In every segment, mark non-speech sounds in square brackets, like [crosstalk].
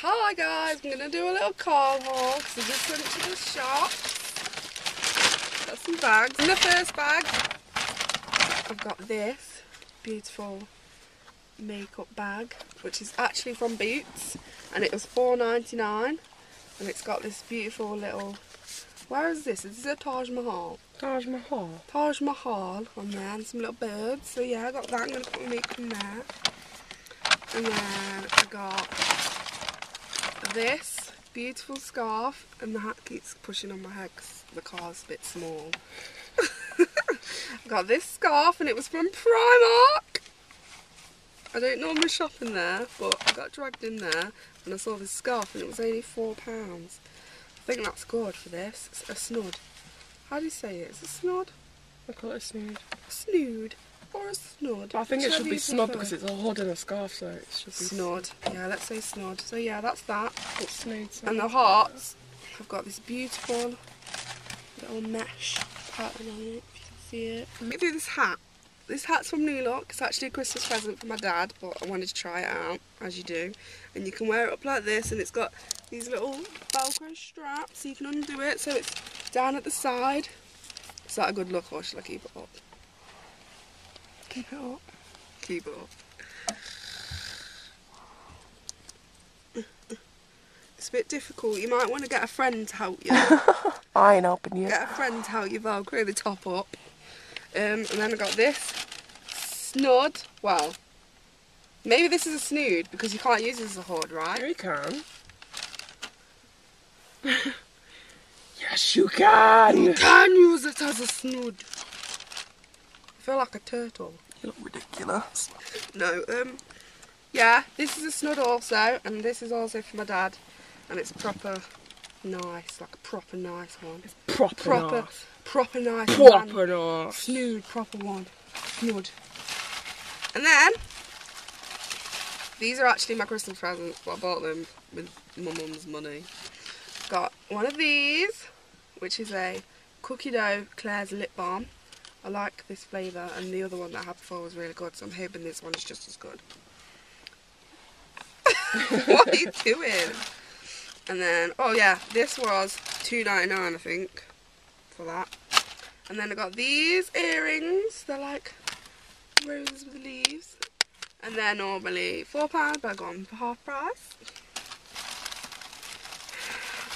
Hi guys, I'm gonna do a little car haul because I just went to the shop. Got some bags. In the first bag, I've got this beautiful makeup bag, which is actually from Boots, and it was $4.99, and it's got this beautiful little. Where is this? Is this a Taj Mahal? Taj Mahal. Taj Mahal oh, on there, and some little birds. So yeah, I got that. I'm gonna put my makeup in there, and then I got this beautiful scarf, and the hat keeps pushing on my head because the car's a bit small. [laughs] I got this scarf, and it was from Primark. I don't normally shop in there, but I got dragged in there, and I saw this scarf, and it was only four pounds. I think that's good for this. It's a snud. How do you say it? Is it snud? I call it a snood. A snood? Or a? But I think it should be snod prefer. because it's a hood and a scarf, so it should be Snud. Yeah, let's say snud. So yeah, that's that. It's snood. so- And the hearts, I've got this beautiful little mesh pattern on it, if you can see it. Let me do this hat. This hat's from New Look. It's actually a Christmas present for my dad, but I wanted to try it out, as you do. And you can wear it up like this, and it's got these little Velcro straps, so you can undo it, so it's down at the side. Is that a good look, or should I keep it up? Keep it up. Keep it up. It's a bit difficult. You might want to get a friend to help you. [laughs] I ain't helping you. get a friend to help you velcro the top up. Um, and then I got this snud. Well, maybe this is a snood because you can't use it as a hood, right? you can. [laughs] yes, you can. You can use it as a snood. Feel like a turtle. You look ridiculous. No, um, yeah, this is a snud also, and this is also for my dad, and it's proper nice, like a proper nice one. Proper, Proper, nice. proper nice one. Proper nice. Snood, proper one. Snood. And then, these are actually my Christmas presents. Well, I bought them with my mum's money. Got one of these, which is a cookie dough Claire's lip balm. I like this flavour, and the other one that I had before was really good, so I'm hoping this one is just as good. [laughs] what are you doing? And then, oh yeah, this was two ninety nine, I think, for that. And then I got these earrings. They're like roses with leaves. And they're normally £4, but I got them for half price.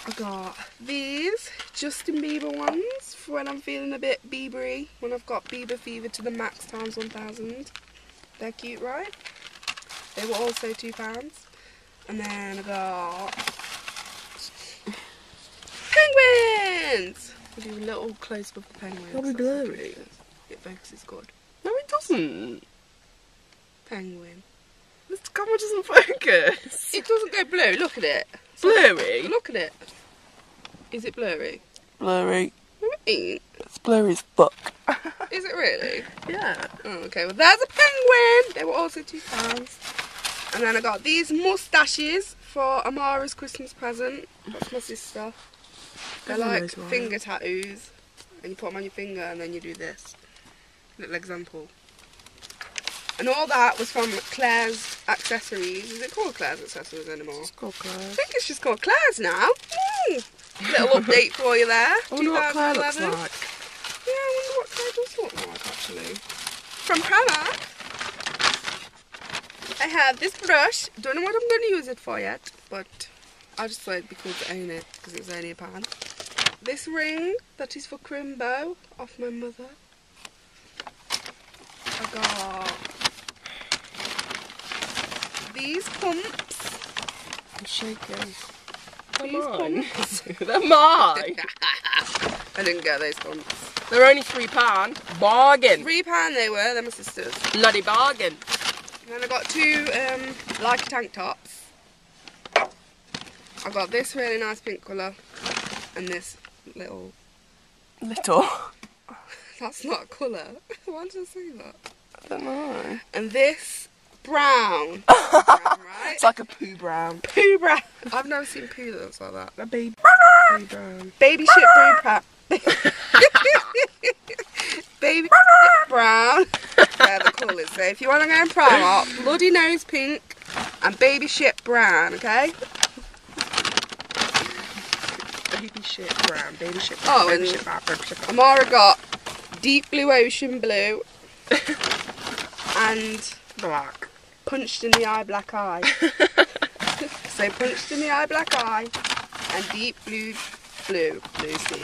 I got these Justin Bieber ones when I'm feeling a bit Biebery, when I've got Bieber fever to the max times 1000. They're cute, right? They were also £2. And then I got penguins! I'll do a little close up of the penguins. That'll be That's how blurry. it focuses good. No, it doesn't. Penguin. This camera doesn't [laughs] focus. It doesn't go blue. Look at it. It's blurry. Look at it. Is it blurry? Blurry. It's blurry as fuck. [laughs] Is it really? Yeah. Oh, okay. Well, there's a penguin. They were also two pounds. And then I got these mustaches for Amara's Christmas present. That's my sister. They're like finger tattoos. And you put them on your finger and then you do this. Little example. And all that was from Claire's Accessories. Is it called Claire's Accessories anymore? It's called Claire's. I think it's just called Claire's now. Mm. Little [laughs] update for you there. I wonder what Claire looks 2011. like. Yeah, I wonder what Claire does look like actually. From Primark. I have this brush. Don't know what I'm going to use it for yet, but I just thought it'd be cool to own it because it's only a pound. This ring that is for Crimbo off my mother. I got these pumps. I'm shaking. Mine. pumps. [laughs] They're mine. [laughs] I didn't get those pumps. They're only three pound. Bargain. Three pound they were. They're my sisters. Bloody bargain. And then I got two um, Leica tank tops. I got this really nice pink colour and this little. Little. [laughs] That's not a colour. Why did I say that? I don't know. And this brown. brown? It's like a poo brown. poo brown. I've never seen poo that looks like that. A baby poo brown. Baby shit brew pat. [laughs] Baby brown. They're the colours. So if you want to go in Primark, bloody nose pink and baby shit brown, okay? Baby shit brown. Baby shit Oh, brown. baby shit brown. Baby shit brown. Amara got deep blue ocean blue [laughs] and Black. Punched in the eye black eye. [laughs] so punched in the eye black eye and deep blue blue blue sea.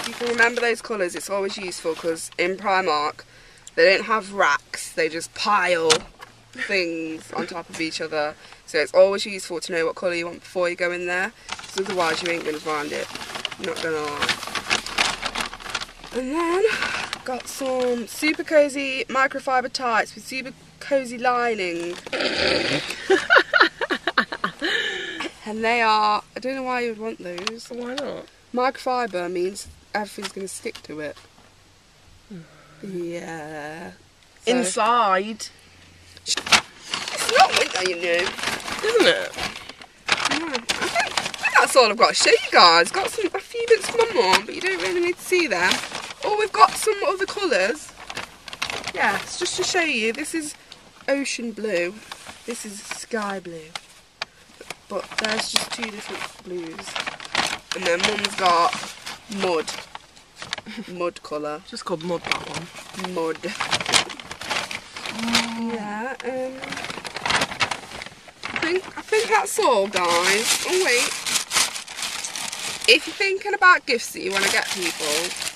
If you can remember those colours, it's always useful because in Primark they don't have racks; they just pile things on top of each other. So it's always useful to know what colour you want before you go in there, because otherwise you ain't gonna find it. Not gonna lie. And then got some super cozy microfiber tights with super cozy lining. [laughs] and they are, I don't know why you would want those. Why not? Microfiber means everything's going to stick to it. [sighs] Yeah. So- Inside, It's not winter, you know. isn't it? Yeah. I think, I think that's all I've got to show you guys. Got some a few bits mum, but you don't really need to see them. Oh, we've got some other colours. Yes, just to show you. This is ocean blue. This is sky blue. But there's just two different blues. And then mum's got mud. [laughs] Mud colour. Just called mud that one. Mud. Yeah, um I think I think that's all guys. Oh wait. If you're thinking about gifts that you want to get people,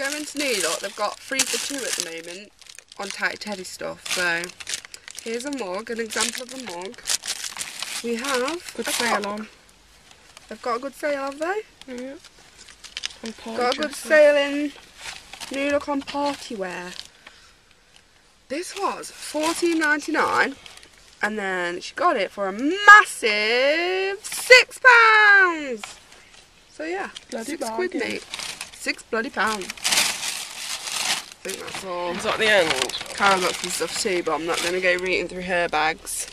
go into New Look, they've got three for two at the moment on Tatty Teddy stuff. So here's a mug, an example of a mug. We have Good a sale on. They've got a good sale, have they? Yeah. Got a good sale in New Look on party wear. This was fourteen ninety nine, and then she got it for a massive six pounds. So yeah, Bloody six quid, mate. Six bloody pounds. Think that's all. Is that the end? Karen got some stuff too, but I'm not going to go reading through her bags.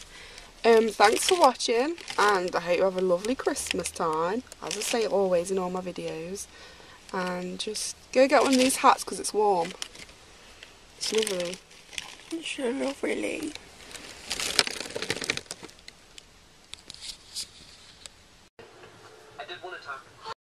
Um, thanks for watching, and I hope you have a lovely Christmas time, as I say always in all my videos. And just go get one of these hats because it's warm. It's lovely. Sure, not really.